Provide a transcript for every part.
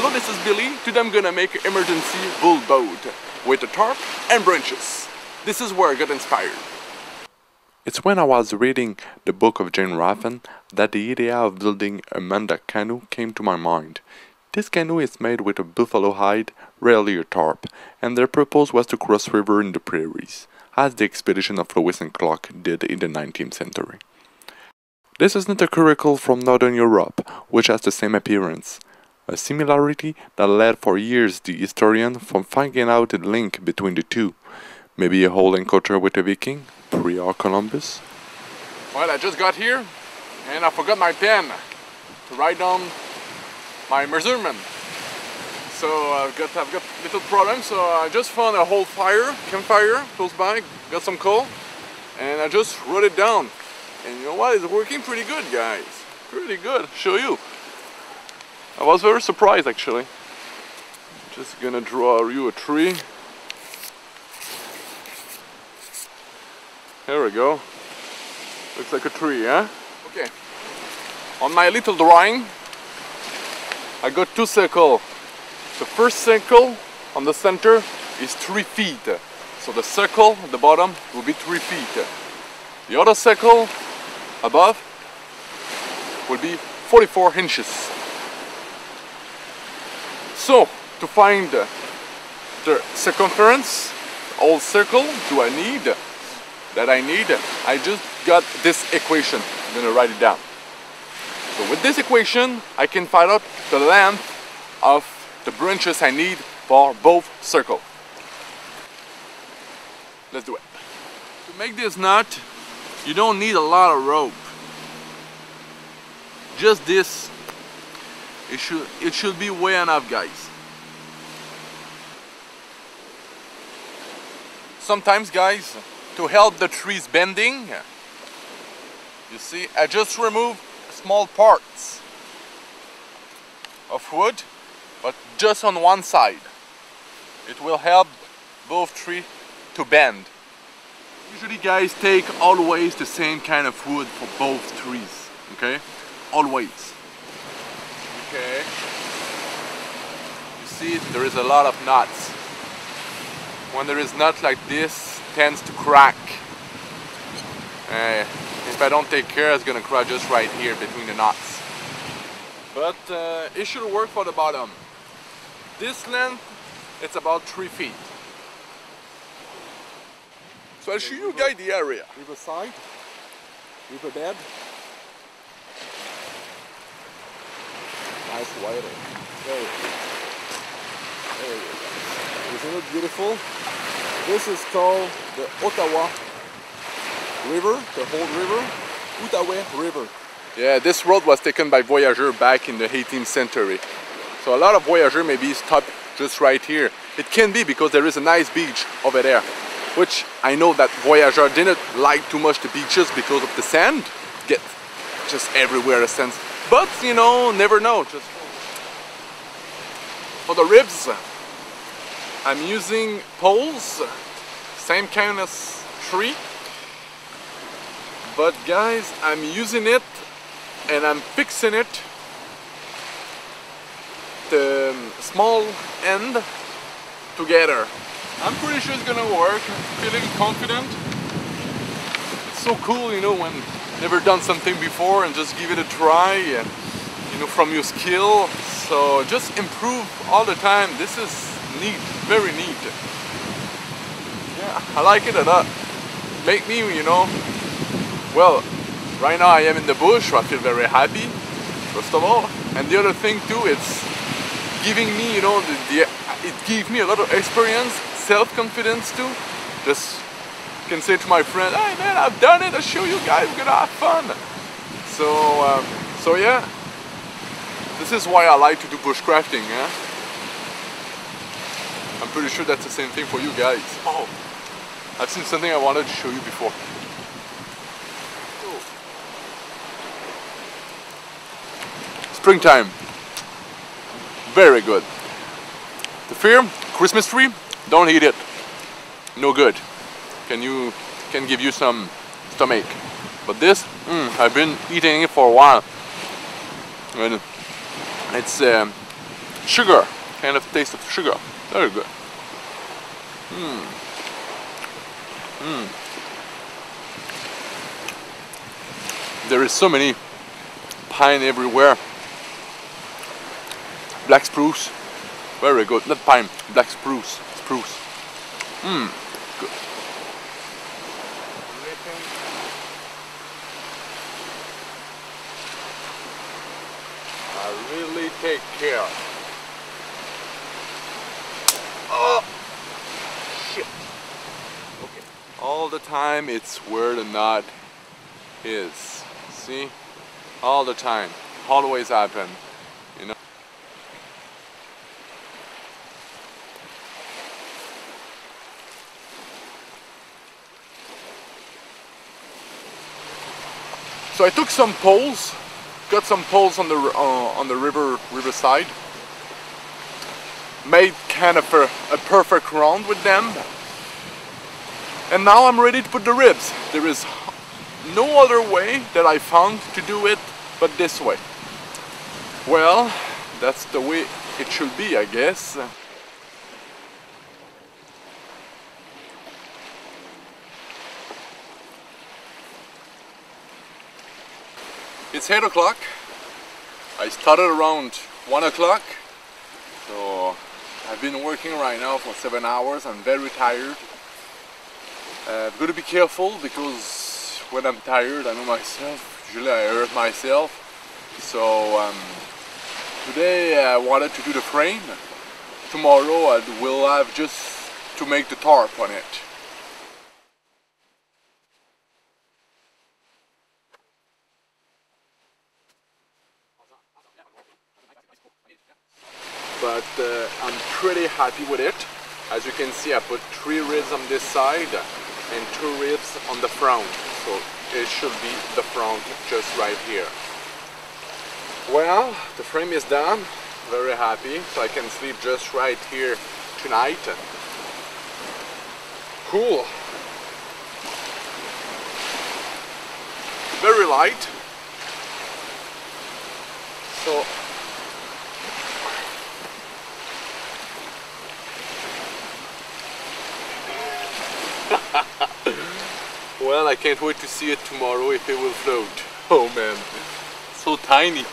Hello, this is Billy. Today I'm gonna make an emergency bull boat with a tarp and branches. This is where I got inspired. It's when I was reading the book of Jane Ruffin that the idea of building a Mandan canoe came to my mind. This canoe is made with a buffalo hide, rarely a tarp, and their purpose was to cross river in the prairies, as the expedition of Lewis and Clark did in the 19th century. This is not a coracle from Northern Europe, which has the same appearance, a similarity that led for years the historian from finding out the link between the two. Maybe a whole encounter with a Viking, pre or Columbus? Well, I just got here and I forgot my pen to write down my measurement. So I've got I've got little problem. So I just found a whole fire, campfire close by, got some coal, and I just wrote it down. And you know what? It's working pretty good, guys. Pretty good. Show you. I was very surprised actually. Just gonna draw you a tree. Here we go. Looks like a tree, yeah? Okay. On my little drawing, I got two circles. The first circle on the center is three feet. So the circle at the bottom will be three feet. The other circle above will be 44 inches. So, to find the circumference, all circle do I need, that I need, I just got this equation. I'm gonna write it down. So with this equation, I can find out the length of the branches I need for both circle. Let's do it. To make this knot, you don't need a lot of rope. Just this, it should, it should be way enough guys. Sometimes guys, to help the trees bending, you see, I just remove small parts of wood, but just on one side. It will help both trees to bend. Usually guys take always the same kind of wood for both trees, okay? Always. Okay. You see, there is a lot of knots. When there is knot like this, tends to crack. Uh, if I don't take care, it's gonna crack just right here between the knots. But uh, it should work for the bottom. This length, it's about three feet. So I'll show you guys the area. River side, river bed. Nice water. There go. There go. Isn't it beautiful? This is called the Ottawa River, the whole river, Outaouais River. Yeah, this road was taken by voyageurs back in the 18th century. So a lot of voyageurs maybe stop just right here. It can be because there is a nice beach over there, which I know that voyageurs didn't like too much the beaches because of the sand. Get just everywhere a sense. But you know, never know. Just for the ribs, I'm using poles, same kind of tree. But guys, I'm using it and I'm fixing it the small end together. I'm pretty sure it's gonna work. Feeling confident. It's so cool, you know, when never done something before and just give it a try and you know from your skill. So just improve all the time. This is neat, very neat. Yeah, I like it a lot. Make me, you know, well, right now I am in the bush, I feel very happy, first of all. And the other thing too, it's giving me, you know, the, the it gave me a lot of experience, self-confidence too. Just can say to my friend, hey man, I've done it, I'll show you guys, we're gonna have fun. So, um, so yeah, this is why I like to do bushcrafting, yeah? I'm pretty sure that's the same thing for you guys. Oh, I've seen something I wanted to show you before. Springtime. Very good. The fear, Christmas tree, don't eat it. No good. Can you can give you some stomach. But this, mm, I've been eating it for a while. And it's um, sugar, kind of taste of sugar. Very good. Mmm. Mmm. There is so many pine everywhere. Black spruce. Very good. Not pine, black spruce. Spruce. Mmm. Good. I really take care. Oh! Shit. Okay. All the time it's where the knot is. See? All the time. Always happen. You know? So I took some poles, got some poles on the uh, on the river riverside, made kind of a, a perfect round with them, and now I'm ready to put the ribs. There is no other way that I found to do it but this way. Well, that's the way it should be, I guess. It's 8 o'clock. I started around 1 o'clock. So I've been working right now for 7 hours. I'm very tired. Uh, I've got to be careful because when I'm tired, I know myself, usually I hurt myself. So um, today I wanted to do the frame. Tomorrow I will have just to make the tarp on it. But uh, I'm pretty happy with it. As you can see, I put three ribs on this side and two ribs on the front. So it should be the front just right here. Well, the frame is done. Very happy. So I can sleep just right here tonight. Cool. Very light. So well, I can't wait to see it tomorrow if it will float. Oh man, so tiny.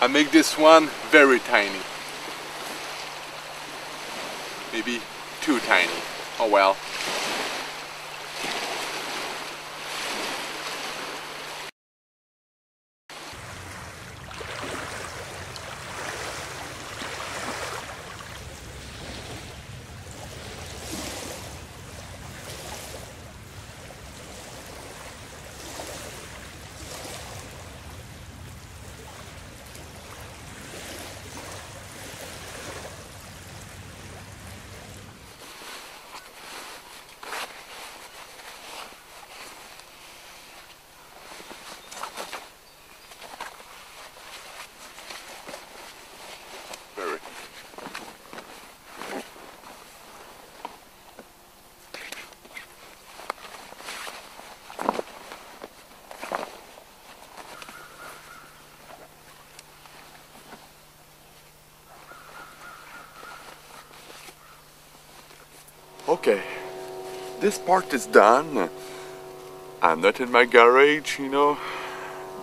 I make this one very tiny. Maybe too tiny. Oh well. Very. Okay, this part is done. I'm not in my garage, you know,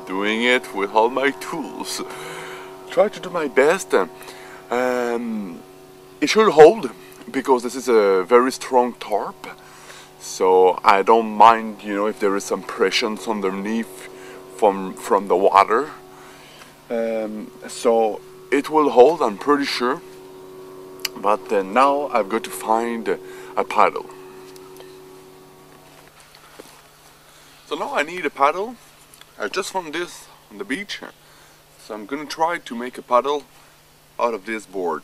doing it with all my tools. Try to do my best. Um, it should hold because this is a very strong tarp. So I don't mind, you know, if there is some pressures underneath from from the water. Um, so it will hold, I'm pretty sure. But uh, now I've got to find a paddle. So now I need a paddle. I just found this on the beach. So I'm gonna try to make a paddle out of this board.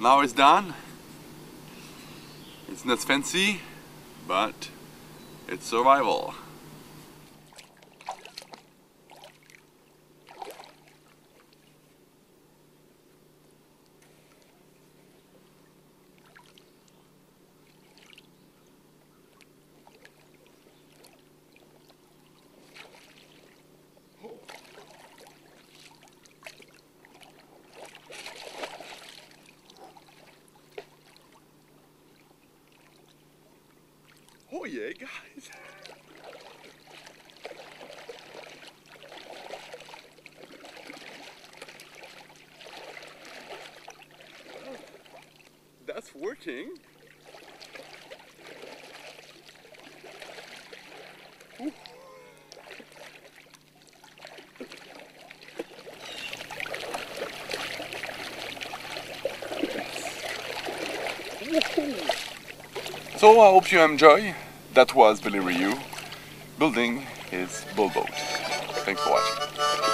Now it's done. It's not fancy, but it's survival. Oh yeah, guys. Oh, that's working. So I hope you enjoy. That was Billy Rioux building his bull boat. Thanks for watching.